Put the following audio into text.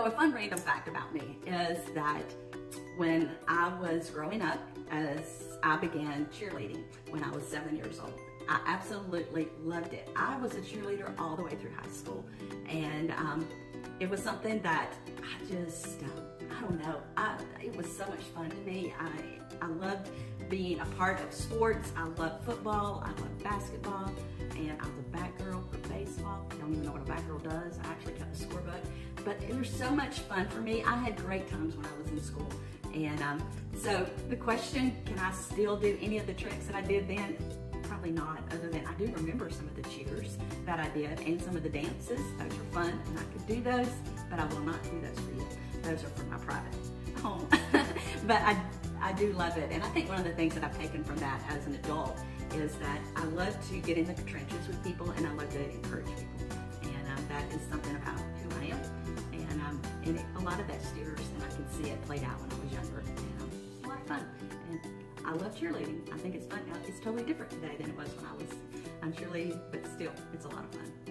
So a fun random fact about me is that when I was growing up, as I began cheerleading when I was seven years old, I absolutely loved it. I was a cheerleader all the way through high school. And um, it was something that I just, uh, I don't know, I, it was so much fun to me. I, I loved being a part of sports. I love football. I love basketball. But it was so much fun for me. I had great times when I was in school. And um, so the question, can I still do any of the tricks that I did then? Probably not, other than I do remember some of the cheers that I did and some of the dances. Those were fun and I could do those, but I will not do those for you. Those are for my private home. but I, I do love it. And I think one of the things that I've taken from that as an adult is that I love to get in the trenches with people and I love to encourage people. And um, that is something about lot of that steers and I can see it played out when I was younger. And a lot of fun. And I love cheerleading. I think it's fun. It's totally different today than it was when I was um, cheerleading, but still, it's a lot of fun.